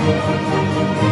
Música